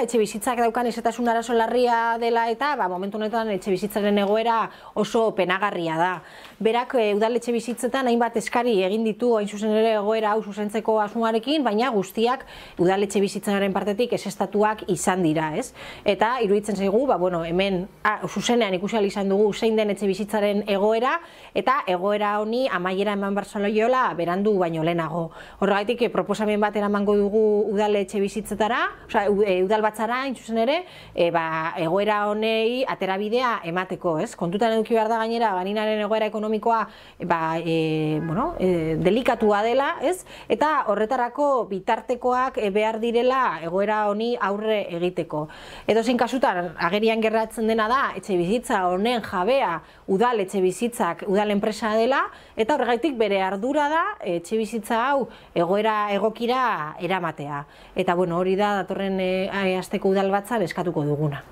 Etxe bizitzak daukan ezetasun arazo larria dela eta ba, momentu honetan etxe bizitzaren egoera oso penagarria da. Berak e, udal etxe bizitzetan hainbat eskari egin ditu hain zuzen ere egoera hau zuzentzeko asmoarekin, baina guztiak udal etxe bizitzaren partetik esestatuak izan dira, ez? Eta iruditzen zaigu, ba, bueno, hemen a, zuzenean ikusi izan dugu zein den etxe bizitzaren egoera eta egoera honi amaiera eman jola berandu baino lehenago. Horregaitik e, proposamen bat eramango dugu udal etxe bizitzetara, osea, e, udal batzara, intzuzen ere, e, ba, egoera honei aterabidea emateko, ez? Kontutan eduki behar da gainera, ganinaren egoera ekonomikoa ba, e, bueno, e, delikatua dela, ez? Eta horretarako bitartekoak e, behar direla egoera honi aurre egiteko. Edo zein kasutan, agerian gerratzen dena da, etxe bizitza honen jabea udal etxe bizitzak udal enpresa dela, eta horregaitik bere ardura da etxe bizitza hau egoera egokira eramatea. Eta bueno, hori da datorren e, asteko udal batzar eskatuko duguna.